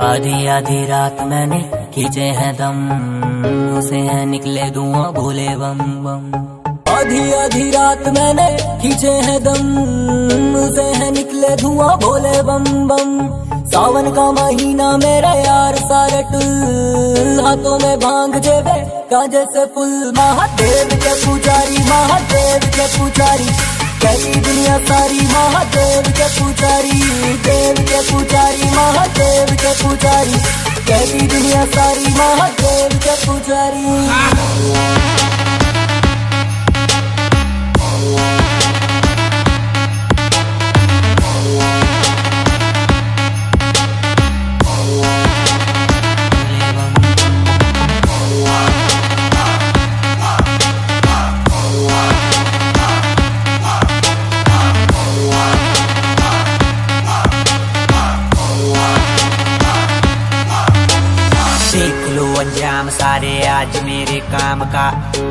आधी आधी रात मैंने खींचे हैं दम, उसे है निकले धुआँ, भोले बम बम। आधी आधी रात मैंने खींचे हैं दम, उसे है निकले धुआँ, भोले बम बम। सावन का महीना मेरा यार, सारे हाथों में भाँग जेबे, काजे से फुल। महादेव के पुजारी, महादेव के पुजारी। कहती दुनिया सारी, महादेव के पुजारी, देव के पुजारी, महादेव के पुजारी। करी दुनिया सारी, महादेव के पुजारी। देख लो अंजाम सारे आज मेरे काम का।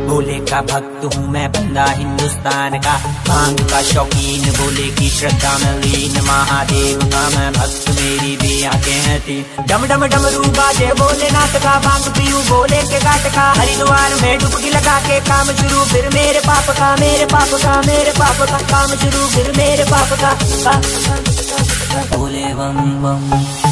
भोले का भक्त हूँ मैं बंदा हिंदुस्तान का। भाँग का शौकीन भोले की श्रद्धा में लीन। महादेव का मैं भक्त मेरी भी आँखें हैं तीन। डम डम डमरू बाजे भोलेनाथ का भाँग पीऊ भोले के घाट का। हरिद्वार में डुबकी लगा के काम शुरू फिर मेरे पाप का मेरे पाप का मेरे पाप का काम शुरू फिर मेरे पाप का, भोले बम बम।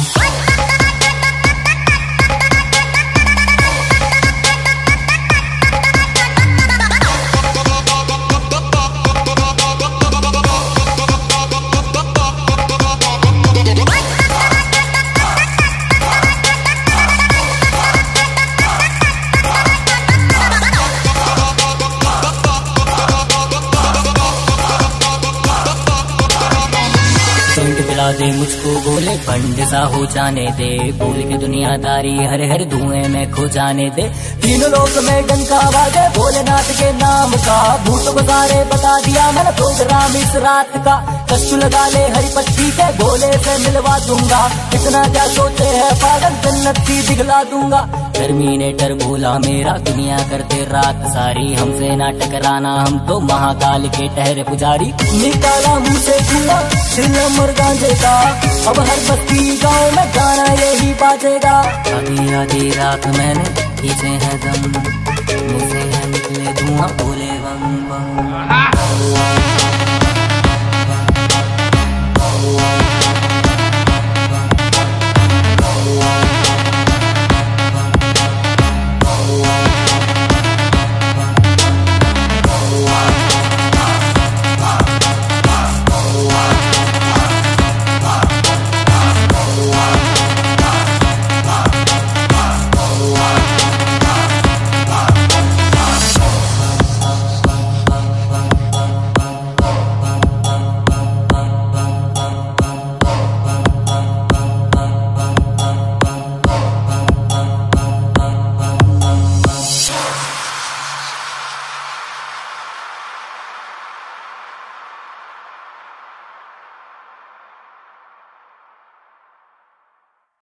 दे मुझको बोले पंड सा हो जाने दे। बोल के दुनियादारी हर हर धुएँ में खो जाने दे। तीन लोक में डंका बाजे भोलेनाथ के नाम का। भूत गुजारे बता दिया मैंने प्रोग्राम इस रात का। कष्ट लगा ले हरी पट्टी के भोले से मिलवा दूँगा। इतना क्या सोचे है पागल, जन्नत की दिखला दूँगा। टर्मिनेटर भोला मेरा दुनिया करते रात सारी। हमसे ना टकराना, हम तो महाकाल के ठहरे पुजारी। निकाला मुँह से का अब हर बस्ती गाँव में गाना यही बाजेगा। अभी आधी रात मैंने खींचे हैं दम, मुझसे है निकले धुआँ बोले बम बम।